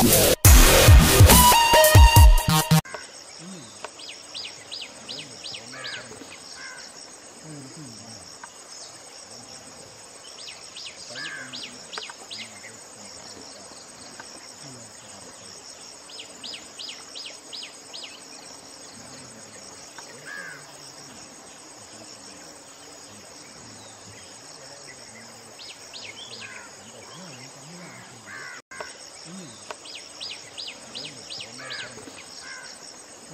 음.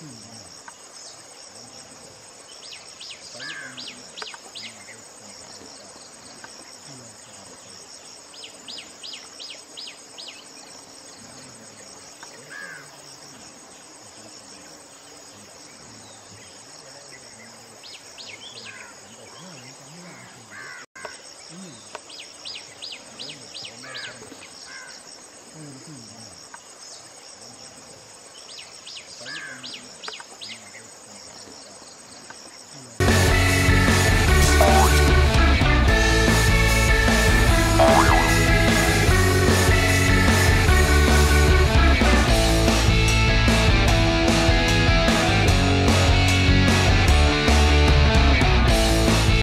Mm-hmm.